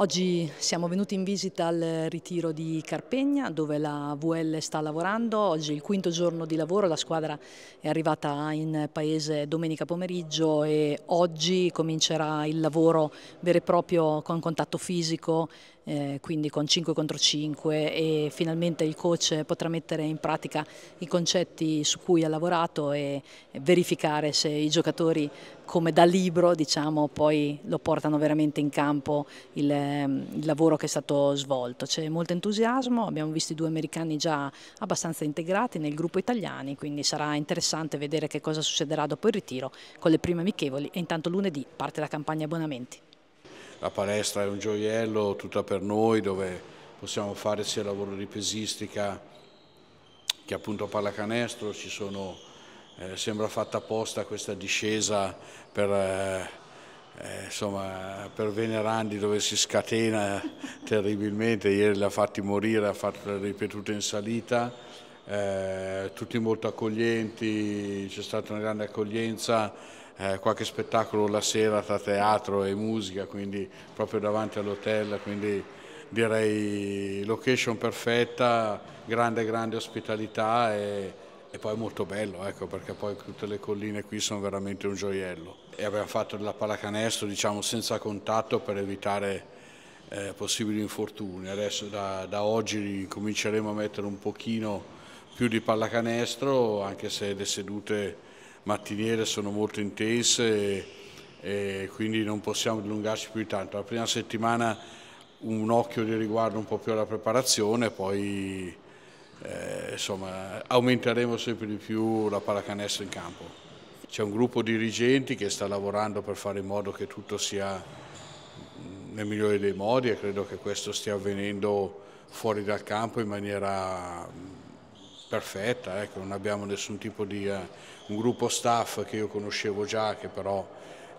Oggi siamo venuti in visita al ritiro di Carpegna dove la VL sta lavorando, oggi è il quinto giorno di lavoro, la squadra è arrivata in paese domenica pomeriggio e oggi comincerà il lavoro vero e proprio con contatto fisico, eh, quindi con 5 contro 5 e finalmente il coach potrà mettere in pratica i concetti su cui ha lavorato e verificare se i giocatori come da libro diciamo, poi lo portano veramente in campo il, il lavoro che è stato svolto. C'è molto entusiasmo, abbiamo visto i due americani già abbastanza integrati nel gruppo italiani, quindi sarà interessante vedere che cosa succederà dopo il ritiro con le prime amichevoli e intanto lunedì parte la campagna abbonamenti. La palestra è un gioiello tutta per noi dove possiamo fare sia lavoro di pesistica che appunto pallacanestro, ci sono eh, sembra fatta apposta questa discesa per, eh, eh, insomma, per Venerandi dove si scatena terribilmente, ieri li ha fatti morire, ha fatto ripetute in salita, eh, tutti molto accoglienti, c'è stata una grande accoglienza, eh, qualche spettacolo la sera tra teatro e musica, quindi proprio davanti all'hotel, quindi direi location perfetta, grande grande ospitalità e, e poi molto bello, ecco, perché poi tutte le colline qui sono veramente un gioiello. E abbiamo fatto della pallacanestro diciamo, senza contatto per evitare eh, possibili infortuni. Adesso da, da, oggi cominceremo a mettere un pochino più di pallacanestro, anche se le sedute mattiniere sono molto intense e, e quindi non possiamo dilungarci più di tanto. La prima settimana un occhio di riguardo un po' più alla preparazione, poi eh, insomma, aumenteremo sempre di più la pallacanestro in campo. C'è un gruppo dirigenti che sta lavorando per fare in modo che tutto sia nel migliore dei modi e credo che questo stia avvenendo fuori dal campo in maniera perfetta, ecco, non abbiamo nessun tipo di uh, un gruppo staff che io conoscevo già che però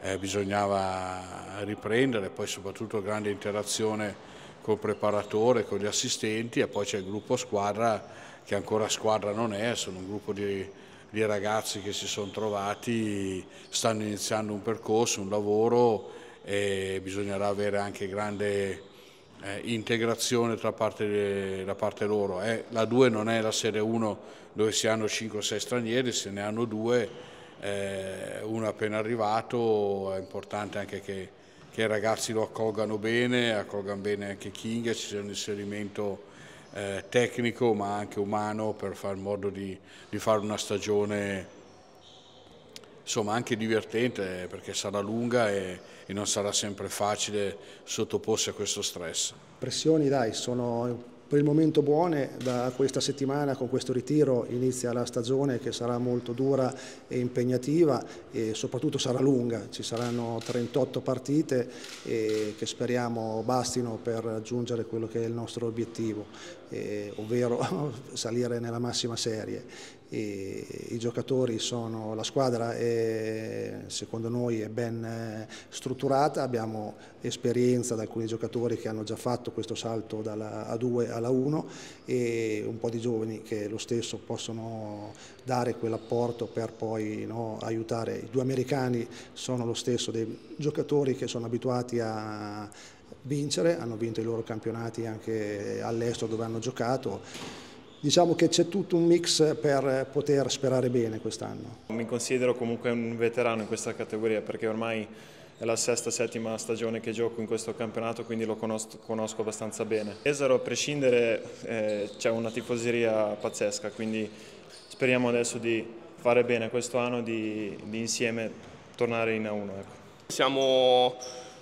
eh, bisognava riprendere, poi soprattutto grande interazione col preparatore, con gli assistenti e poi c'è il gruppo squadra che ancora squadra non è, sono un gruppo di, di ragazzi che si sono trovati, stanno iniziando un percorso, un lavoro e bisognerà avere anche grande eh, integrazione tra parte, da parte loro. Eh, la 2 non è la Serie 1 dove si hanno 5-6 stranieri, se ne hanno due, eh, uno appena arrivato, è importante anche che che i ragazzi lo accolgano bene, accolgano bene anche King, ci sia un inserimento eh, tecnico ma anche umano per fare in modo di, di fare una stagione insomma anche divertente perché sarà lunga e, e non sarà sempre facile sottoporsi a questo stress. Pressioni dai, sono per il momento buone, da questa settimana con questo ritiro inizia la stagione che sarà molto dura e impegnativa e soprattutto sarà lunga, ci saranno 38 partite che speriamo bastino per raggiungere quello che è il nostro obiettivo, eh, ovvero salire nella massima serie. I, I, giocatori sono, la squadra è, secondo noi è ben eh, strutturata, abbiamo esperienza da alcuni giocatori che hanno già fatto questo salto dalla A2 alla 1 e un po' di giovani che lo stesso possono dare quell'apporto per poi no, aiutare. I due americani sono lo stesso dei giocatori che sono abituati a vincere, hanno vinto i loro campionati anche all'estero dove hanno giocato Diciamo che c'è tutto un mix per poter sperare bene quest'anno. Mi considero comunque un veterano in questa categoria perché ormai è la sesta, settima stagione che gioco in questo campionato, quindi lo conosco, conosco abbastanza bene. Esaro, a prescindere, eh, c'è una tifoseria pazzesca, quindi speriamo adesso di fare bene questo anno, di, di insieme tornare in A1. Ecco. Siamo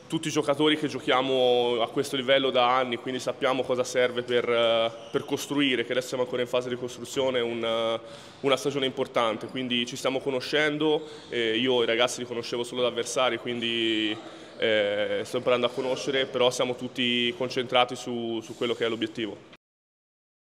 tutti giocatori che giochiamo a questo livello da anni, quindi sappiamo cosa serve per, eh, per costruire, che adesso siamo ancora in fase di costruzione, una, eh, una stagione importante, quindi ci stiamo conoscendo, eh, io i ragazzi li conoscevo solo da avversari, quindi eh, sto imparando a conoscere, però siamo tutti concentrati su, su quello che è l'obiettivo.